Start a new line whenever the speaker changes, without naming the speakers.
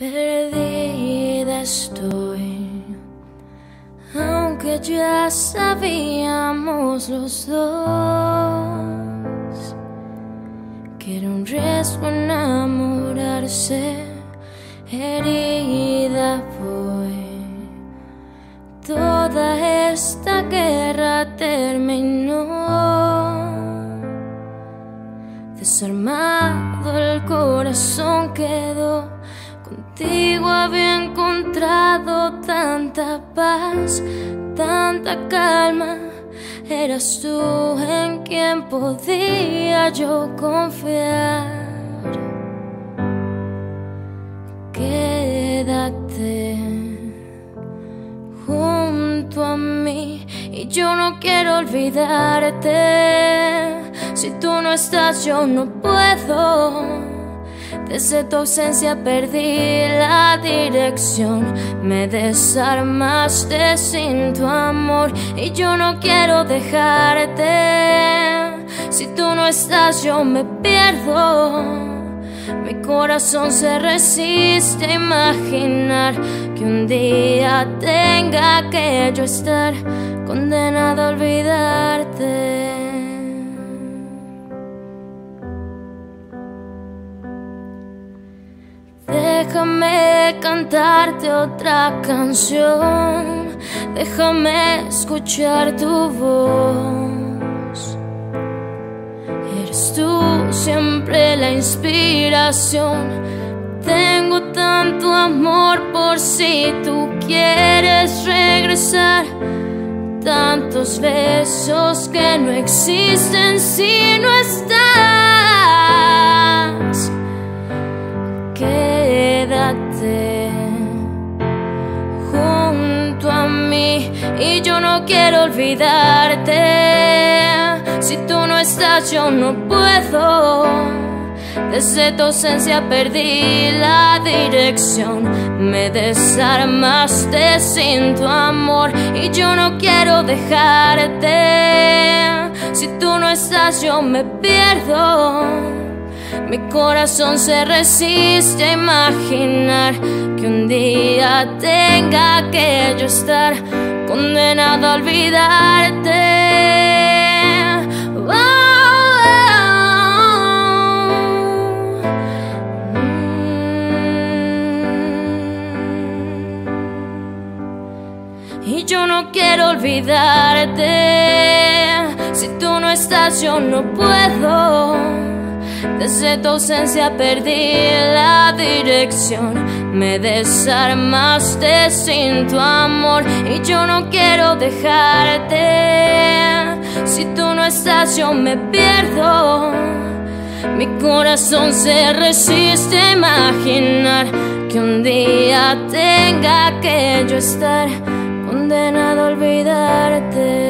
Perdida estoy, aunque ya sabíamos los dos que era un riesgo enamorarse. Herida voy, toda esta guerra terminó. Desarmado el corazón quedó Contigo había encontrado tanta paz, tanta calma. Eras tú en quien podía yo confiar. Quédate junto a mí y yo no quiero olvidarte. Si tú no estás, yo no puedo. Desde tu ausencia perdí la dirección. Me desarmaste sin tu amor y yo no quiero dejarte. Si tú no estás, yo me pierdo. Mi corazón se resiste a imaginar que un día tenga que yo estar condenado a olvidarte. Déjame cantarte otra canción, déjame escuchar tu voz. Eres tú siempre la inspiración. Tengo tanto amor por si tú quieres regresar. Tantos besos que no existen si no estás. Junto a mí y yo no quiero olvidarte. Si tú no estás, yo no puedo. Desde tu ausencia perdí la dirección. Me desarmaste sin tu amor y yo no quiero dejarte. Si tú no estás, yo me pierdo. Mi corazón se resiste a imaginar que un día tenga que yo estar condenado a olvidarte. Y yo no quiero olvidarte. Si tú no estás, yo no puedo. Desde tu ausencia perdí la dirección. Me desarmaste sin tu amor y yo no quiero dejarte. Si tú no estás, yo me pierdo. Mi corazón se resiste a imaginar que un día tenga que yo estar condenado a olvidarte.